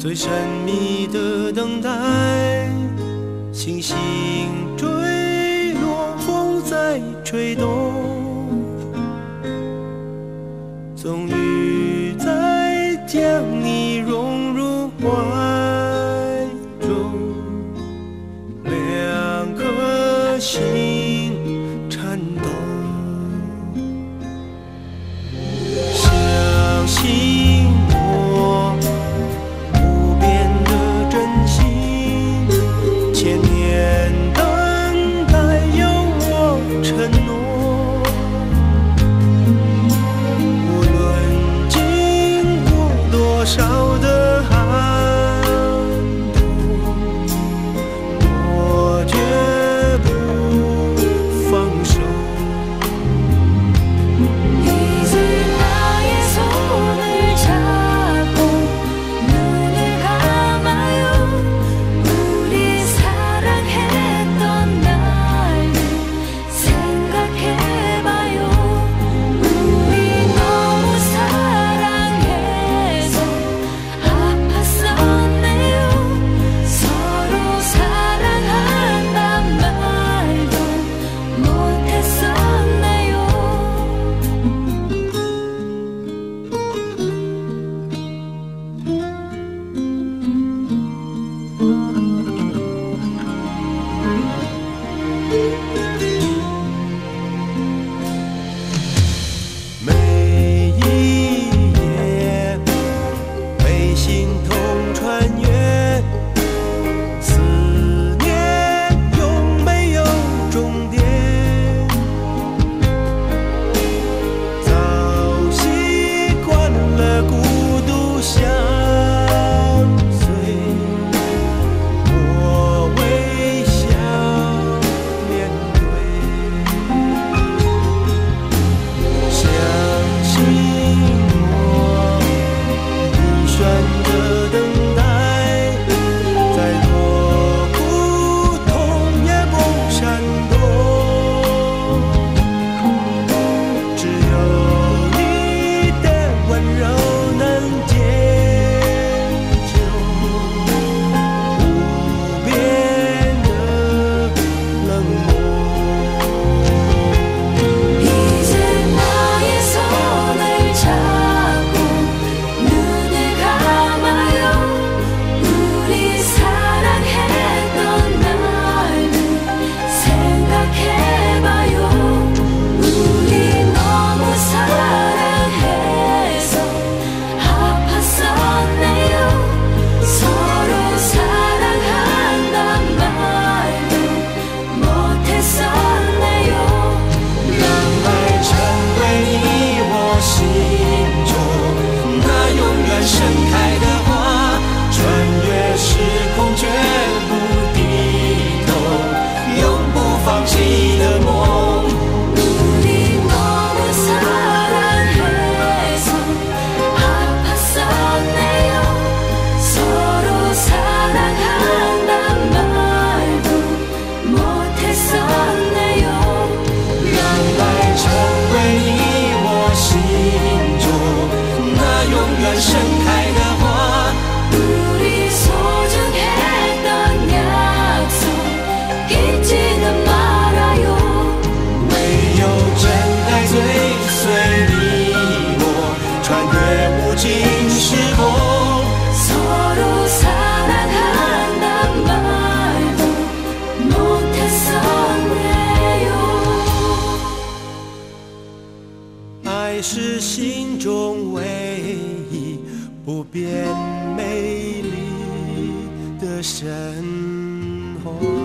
最神秘的等待星星坠落风在吹动。show. 盛开的花，我们所许下的诺，记得吗？唯有真爱最随你我，穿越无尽时空。爱是心中唯一。不变美丽的生活